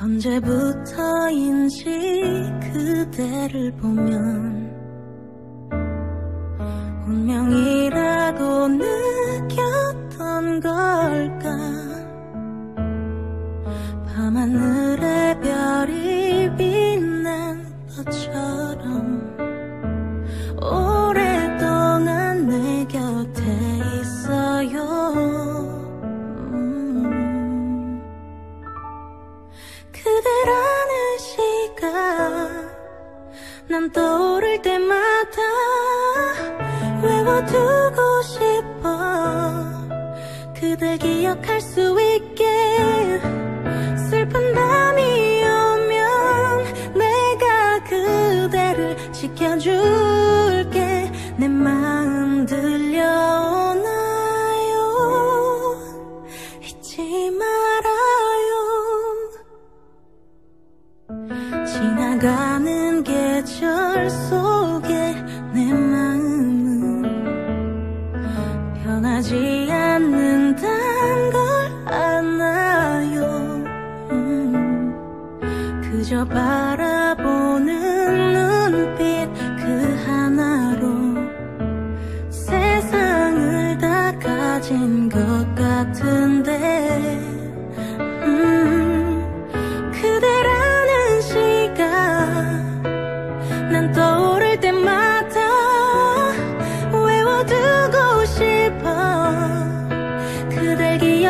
언제부터인지 그대를 보면 운명이라고 느꼈던 걸까? 밤하늘의 별이 빛난 것처럼 난 떠오를 때마다 외워두고 싶어. 그댈 기억할 수 있게 슬픈 밤이 오면 내가 그대를 지켜줄게. 내 마음 들려오나요? 잊지 말아요. 지나가는 계절 속에 내 마음은 변하지 않는단 걸 아나요? 음, 그저 바라보는 눈빛 그 하나로 세상을 다 가진 것 같은데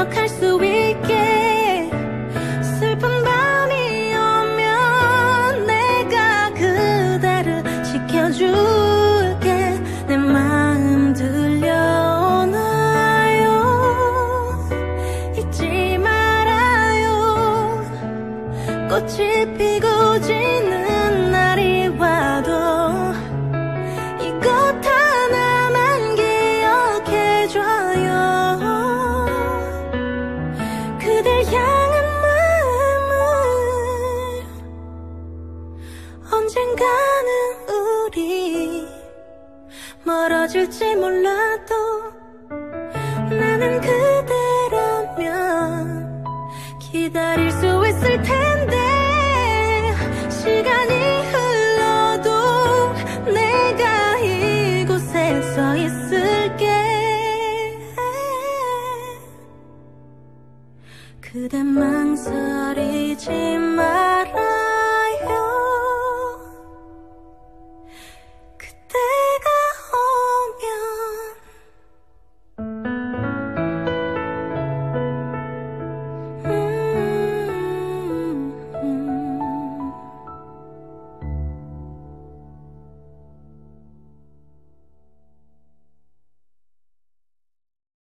기억할 수 있게 슬픈 밤이 오면 내가 그대를 지켜줄게. 내 마음 들려오나요. 잊지 말아요. 꽃이 피고 지는 언젠가는 우리 멀어질지 몰라도 나는 그대라면 기다릴 수 있을 텐데 시간이 흘러도 내가 이곳에 서 있을게. 그대 망설이지 마